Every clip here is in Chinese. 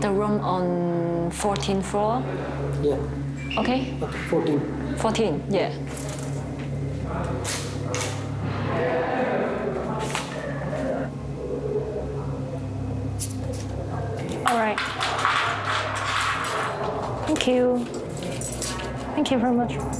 the room on 14th floor. Yeah, Okay? 14. 14, yeah. All right. Thank you. Thank you very much.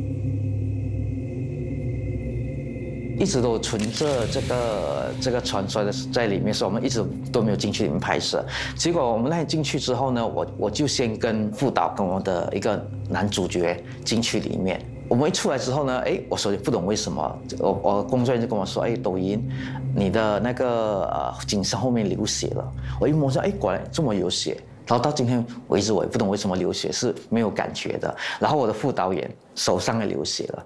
一直都存着这个这个传说的在里面，所以我们一直都没有进去里面拍摄。结果我们那天进去之后呢，我我就先跟副导跟我的一个男主角进去里面。我们一出来之后呢，哎，我說不懂为什么，我我工作人员就跟我说，哎，抖音，你的那个呃頸上后面流血了。我一摸下，誒，果然这么有血。然后到今天为止，我也不懂为什么流血，是没有感觉的。然后我的副导演手上也流血了。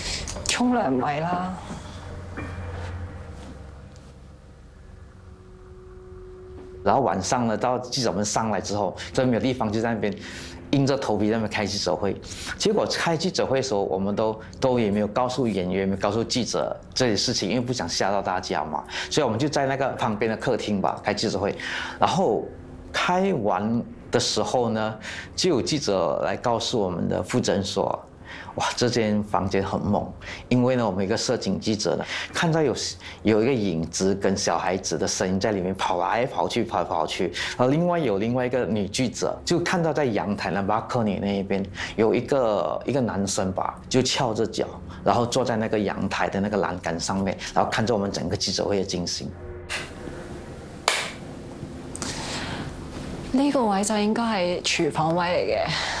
沖涼咪啦，然後晚上呢，到記者們上來之後，真沒有地方，就在那邊硬着頭皮在那邊開記者會。結果開記者會的時候，我們都都也沒有告訴演員，沒有告訴記者這些事情，因為不想嚇到大家嘛。所以我們就在那個旁邊的客廳吧開記者會。然後開完的時候呢，就有記者來告訴我們的負責人說。哇！這間房間很猛，因為呢，我們一個攝影記者呢，看到有有一個影子跟小孩子的聲音在裏面跑來跑去，跑來跑去。然後另外有另外一個女記者就看到在陽台那 balcony 那一邊有一個一個男生吧，就翹着腳，然後坐在那個陽台的那個欄杆上面，然後看着我們整個記者會的進行。呢個位就應該係廚房位嚟嘅。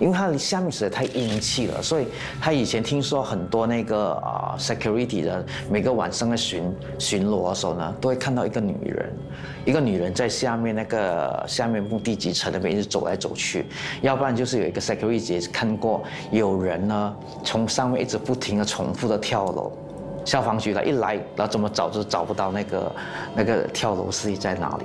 因为它下面实在太阴气了，所以他以前听说很多那个啊 security 的每个晚上的巡巡逻的时候呢，都会看到一个女人，一个女人在下面那个下面目的地層那边一直走来走去，要不然就是有一个 security 看过有人呢从上面一直不停的重复的跳楼，消防局他一来，然后怎么找都找不到那个那个跳楼司機在哪里。